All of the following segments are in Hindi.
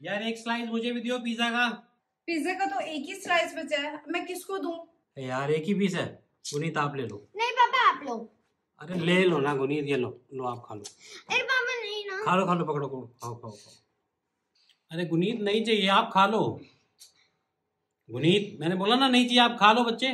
यार एक स्लाइस मुझे भी दियो पिज्जा का। पिज्जा का तो एक ही स्लाइस बचा है। मैं किसको दूँ? यार एक ही पीस है। गुनीत आप ले लो। नहीं पापा आप लो। अरे ले लो ना गुनीत ये लो। लो आप खा लो। अरे पापा नहीं ना। खा लो खा लो पकड़ो पकड़ो। खाओ खाओ खाओ। अरे गुनीत नहीं चाहिए आप खा लो। गुनीत मैंने बोला ना नहीं चाहिए आप खा लो बच्चे।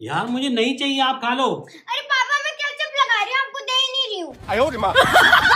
यार मुझे नहीं चाहिए आप खा लो। अरे पापा मैं केचप लगा रही हूँ आपको दे ही नहीं रही हूँ।